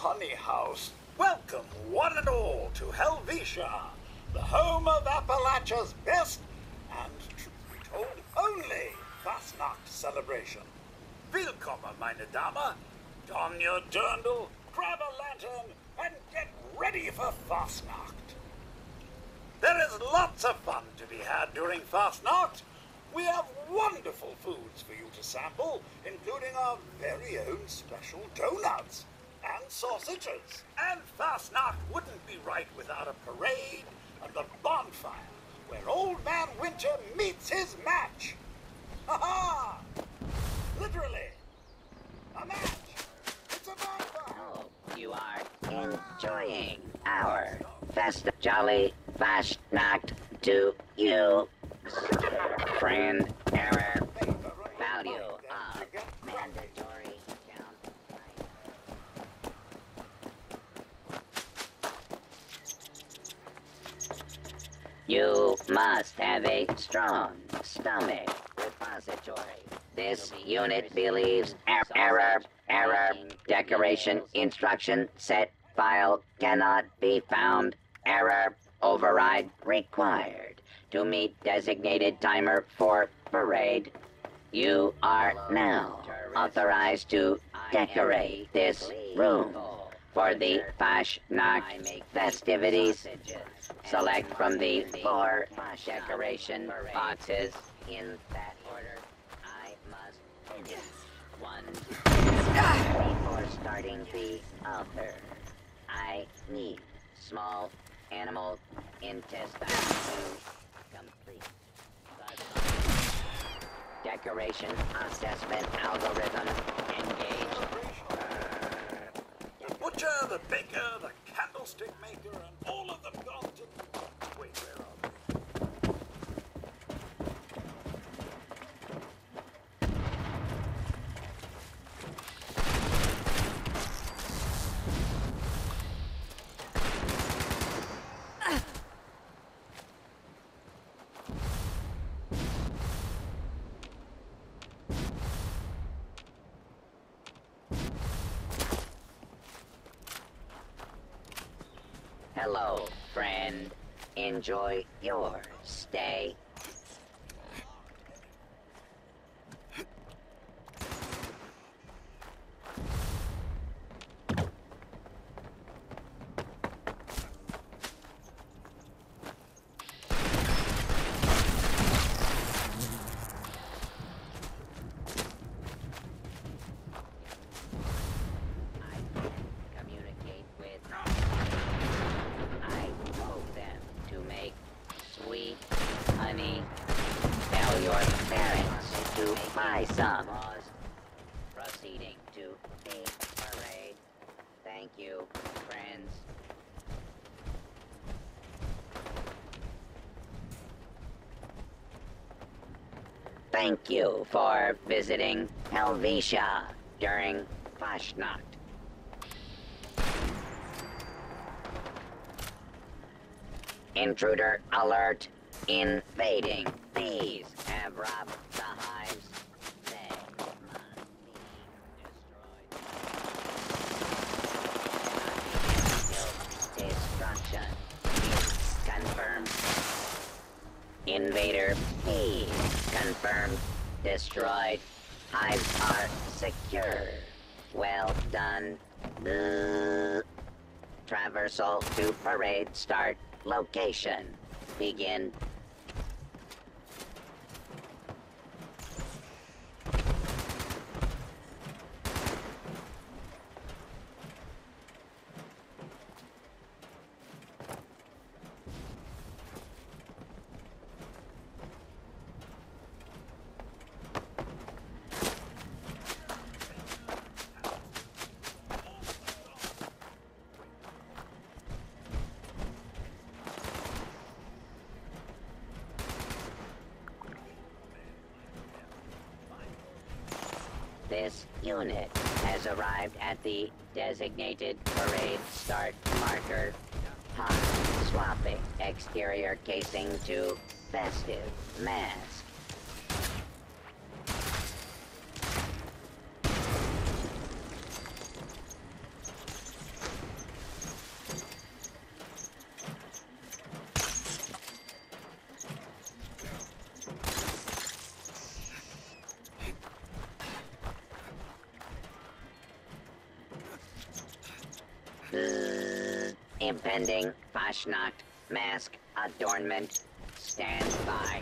honey house. Welcome, one and all, to Helvetia, the home of Appalachia's best and, told, only Fasnacht celebration. Willkommen, meine Dame. Don your dirndl, grab a lantern, and get ready for Fasnacht. There is lots of fun to be had during Fasnacht. We have wonderful foods for you to sample, including our very own special donuts and sausages. And Fasnacht wouldn't be right without a parade and a bonfire where Old Man Winter meets his match. Ha ha! Literally, a match. It's a bonfire. Oh, you are enjoying our festa jolly fast knocked to you. Friend, 5-8 strong, stomach, repository. This unit believes er error, error, decoration, instruction, set, file cannot be found. Error, override required to meet designated timer for parade. You are now authorized to decorate this room for the Fasnacht festivities. Select from the four decoration boxes in that order. I must finish one before starting the other. I need small animal intestine to complete. the Decoration assessment algorithm engaged. The butcher, the baker, the candlestick maker, and all of them gone to. Wait, where are they? Hello, friend. Enjoy your stay. I communicate with I told them to make sweet honey. Tell your buy some. Proceeding to the parade. Thank you, friends. Thank you for visiting Helvetia during Fasnacht. Intruder alert. Invading. Thieves have robbed the hives. They must be destroyed. Destruction. Confirmed. Invader B Confirmed. Destroyed. Hives are secure. Well done. Boo. Traversal to parade start. Location. Begin. This unit has arrived at the designated parade start marker. Hot swapping exterior casing to festive mask. Impending Fasnacht mask adornment. Stand by.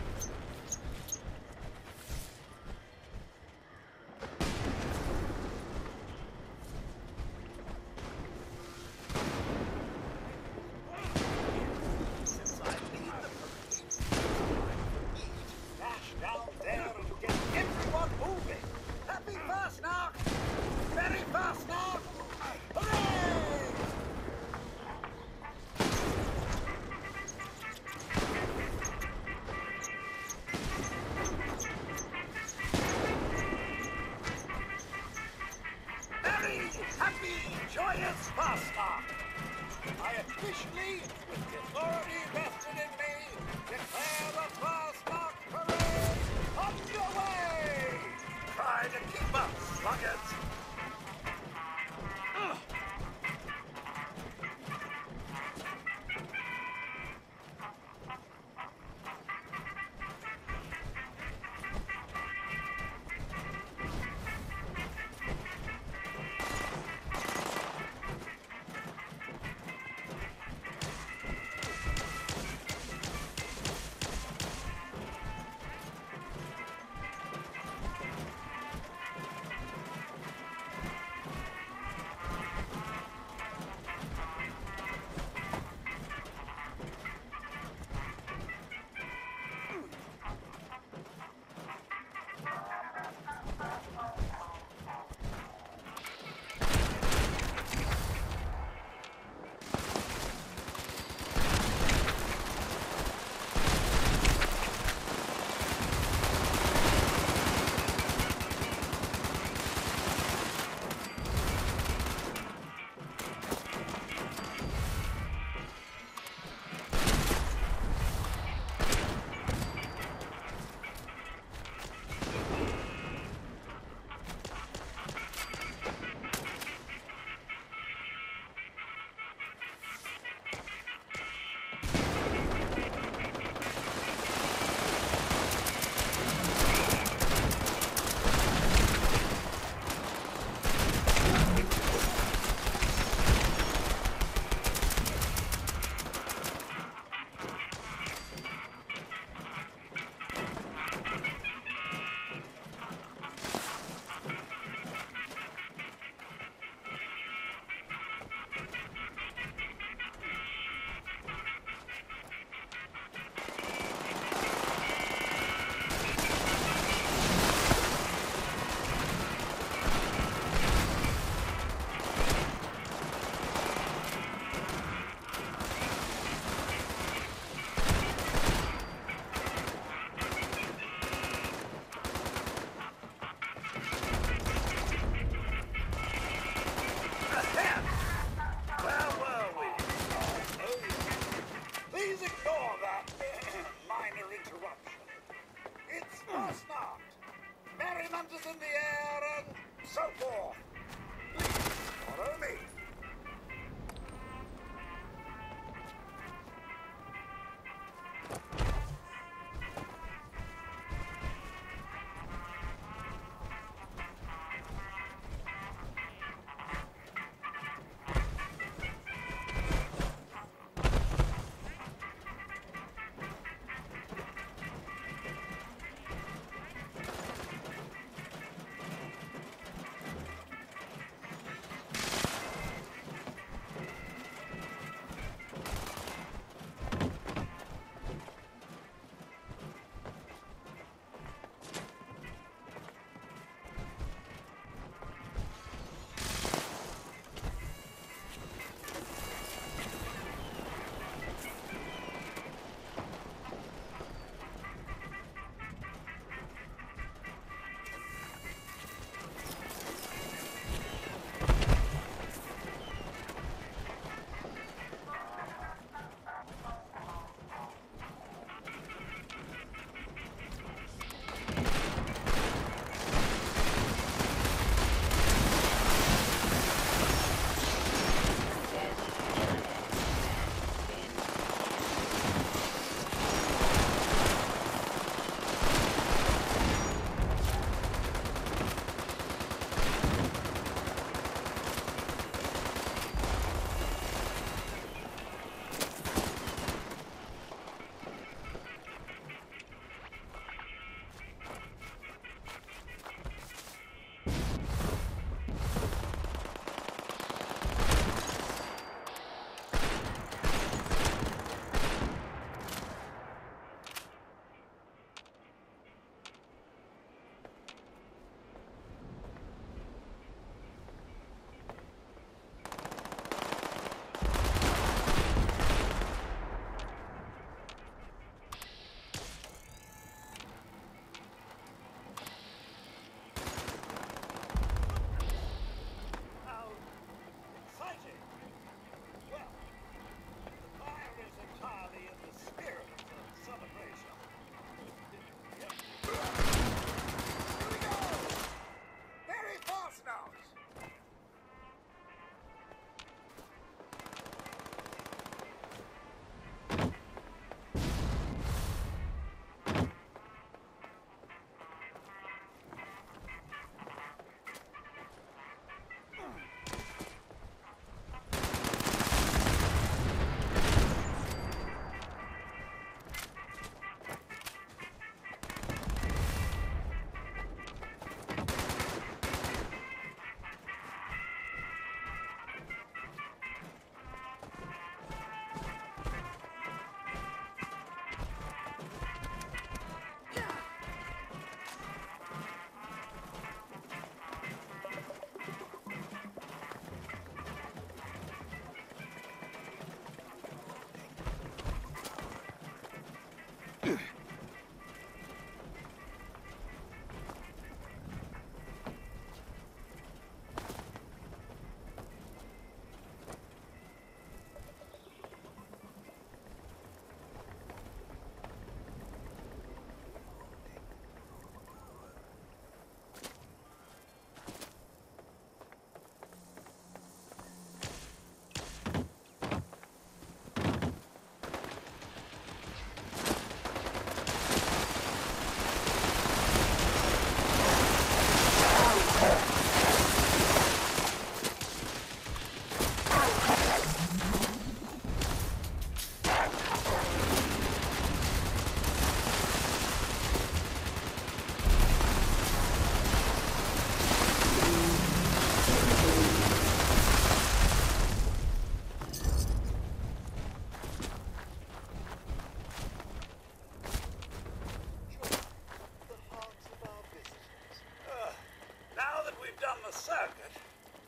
the circuit,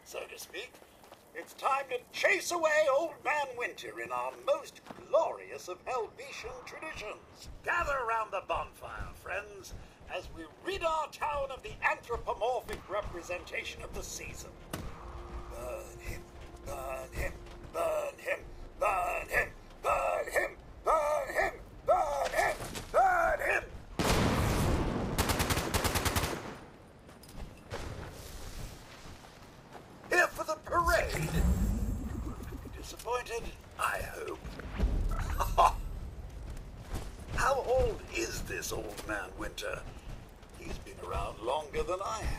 so to speak, it's time to chase away Old Man Winter in our most glorious of Helvetian traditions. Gather round the bonfire, friends, as we rid our town of the anthropomorphic representation of the season. Burn him, burn him, than I have.